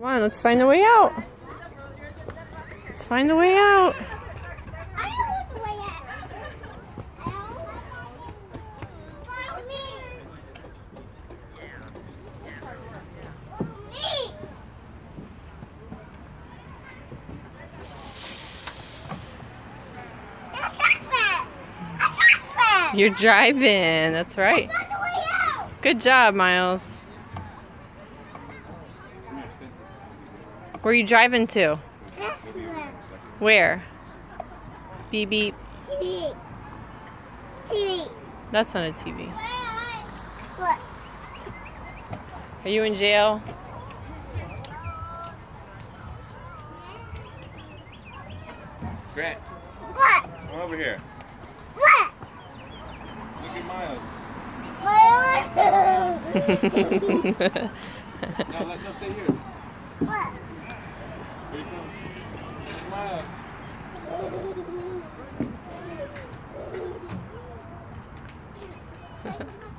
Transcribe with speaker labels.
Speaker 1: Come on, let's find the way out. Let's find the way out. You're driving. That's right. Good job, Miles. Where are you driving to? Where? Beep beep.
Speaker 2: TV. TV.
Speaker 1: That's not a TV.
Speaker 2: What?
Speaker 1: Are you in jail?
Speaker 3: Grant,
Speaker 2: What?
Speaker 3: come over here.
Speaker 2: What?
Speaker 3: Look at Miles.
Speaker 2: What?
Speaker 3: No, let, no, stay here.
Speaker 2: What?
Speaker 3: Ha ha ha.